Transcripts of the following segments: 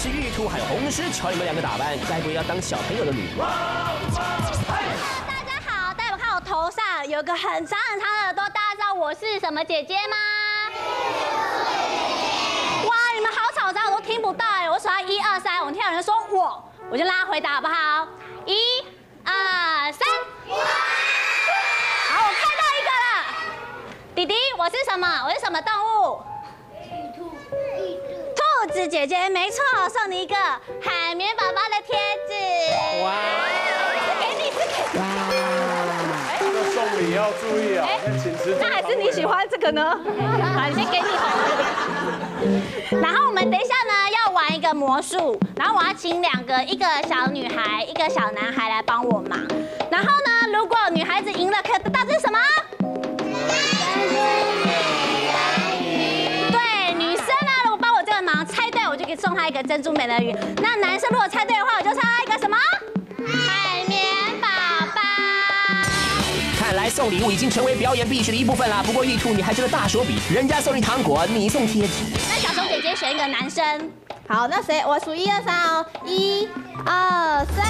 是玉兔还有红狮，瞧你们两个打扮，该不会要当小朋友的女巫？大家好，大家有看我头上有个很长很长的耳朵，大家知道我是什么姐姐吗？哇，你们好吵杂，我都听不到哎！我数到一二三，我听到有人说我，我就让他回答好不好？一、二、三。好，我看到一个了。弟弟，我是什么？我是什么动物？兔子姐姐，没错，送你一个海绵宝宝的贴纸。哇！给你，是给你。这送礼要注意啊，请吃。那还是你喜欢这个呢？好，先给你好了。然后我们等一下呢要玩一个魔术，然后我要请两个，一个小女孩，一个小男孩来帮我忙。然后呢，如果女孩子赢了，可以得到这是什么？以送他一个珍珠美人鱼。那男生如果猜对的话，我就送他一个什么？海绵宝宝。看来送礼物已经成为表演必须的一部分啦。不过玉兔你还真的大手笔，人家送你糖果，你送贴纸。那小熊姐姐选一个男生。好，那谁？我数一二三哦，一、二、三。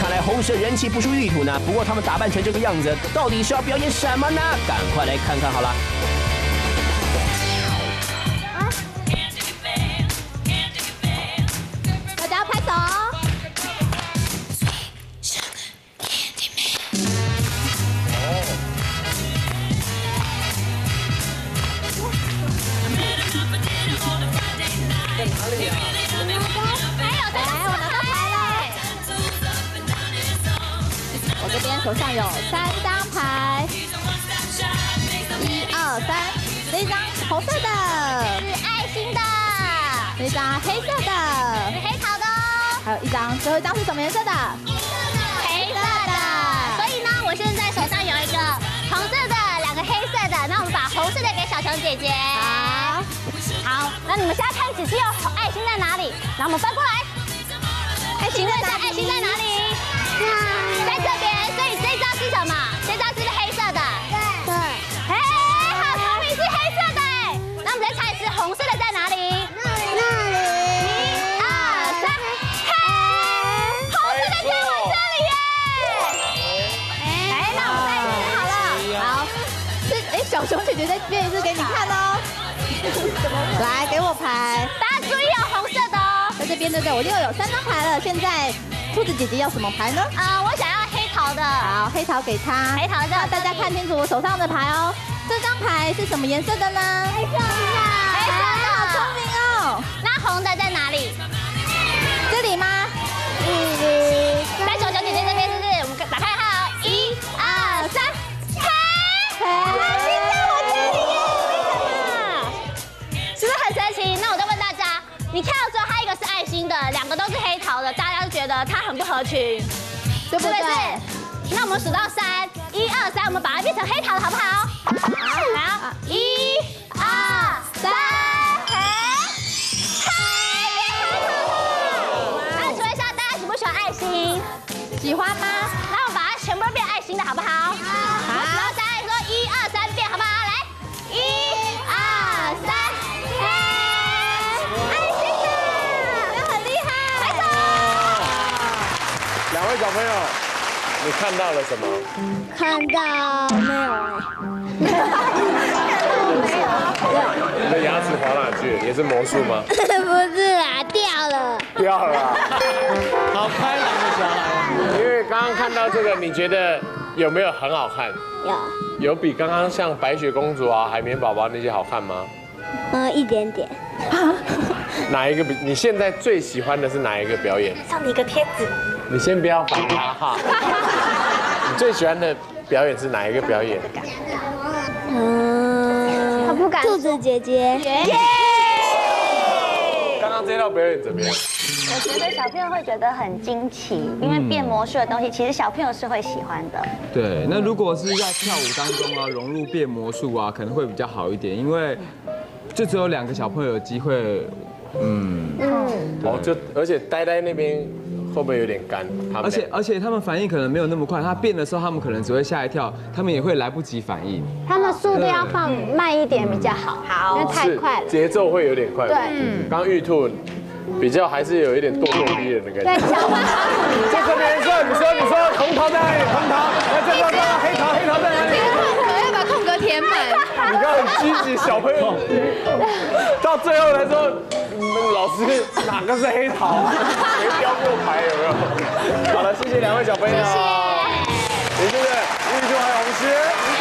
看来红蛇人气不输玉兔呢。不过他们打扮成这个样子，到底是要表演什么呢？赶快来看看好了。边手上有三张牌，一二三，这一张红色的，是爱心的，这一张黑色的是，黑桃的哦，还有一张，最后一张是什么颜色的？黑色的。所以呢，我现在手上有一个红色的，两个黑色的。那我们把红色的给小熊姐姐。好，好，那你们现在看仔细哦，爱心在哪里？然后我们翻过来，请问一下？爱心在哪里？在这边。所以这张是什么？这张是不是黑色的？对，哎，好聪明，是黑色的哎。那我们再猜一次，红色的在哪里？那里，一二三，嘿，红色的在我这里耶！哎，那我们再一次好了。好，是哎，小熊姐姐再变一次给你看哦。来，给我牌，大家注意哦，红色的哦。在这边对不对？我又有三张牌了，现在兔子姐姐要什么牌呢？啊，我想要黑桃的。好，黑桃给她。黑桃在那大家看清楚我手上的牌哦。这张牌是什么颜色的呢？黑色的。黑色的好聪明哦。那红的在哪里？这里吗？你看到之后，它一个是爱心的，两个都是黑桃的，大家就觉得它很不合群，对不对？是不是？那我们数到三，一二三，我们把它变成黑桃的好不好？好，好，一、二、三，嘿，嘿，变黑桃了。那请问一下，大家喜不喜欢爱心？喜欢吗？小朋友，你看到了什么？看到没有？你的牙齿滑哪去？也是魔术吗？不是啦，掉了。掉了啊。好开朗的小孩。因为刚刚看到这个，你觉得有没有很好看？有，有比刚刚像白雪公主啊、海绵宝宝那些好看吗？嗯，一点点。哪一个比？你现在最喜欢的是哪一个表演？送你一个贴纸，你先不要反他哈。你最喜欢的表演是哪一个表演？嗯，他不敢。兔子姐姐。刚刚这套表演怎么样？我觉得小朋友会觉得很惊奇，因为变魔术的东西，其实小朋友是会喜欢的。对，那如果是在跳舞当中啊，融入变魔术啊，可能会比较好一点，因为就只有两个小朋友有机会，嗯嗯，哦，就而且呆呆那边会不会有点干？而且而且他们反应可能没有那么快，他变的时候他们可能只会吓一跳，他们也会来不及反应。他们速度要放慢一点比较好，好，因为太快了。节奏会有点快。对嗯，刚刚玉兔比较还是有一点咄咄逼人的感对，觉。小朋这什么颜色？你说，你说红桃在你刚很积极，小朋友。到最后来说，老师哪个是黑桃？没标过牌有没有？好了，谢谢两位小朋友，谢谢，谢谢。玉秀还有红师。